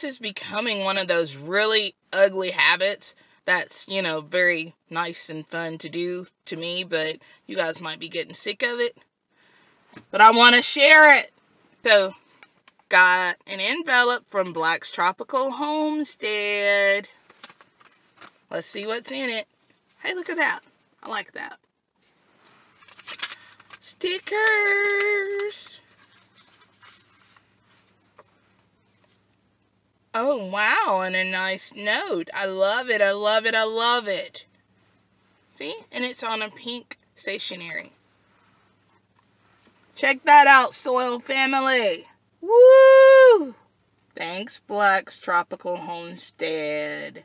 this is becoming one of those really ugly habits that's, you know, very nice and fun to do to me, but you guys might be getting sick of it. But I want to share it. So, got an envelope from Black's Tropical Homestead. Let's see what's in it. Hey, look at that. I like that. Stickers. Oh, wow, and a nice note. I love it, I love it, I love it. See? And it's on a pink stationery. Check that out, Soil Family. Woo! Thanks, Black's Tropical Homestead.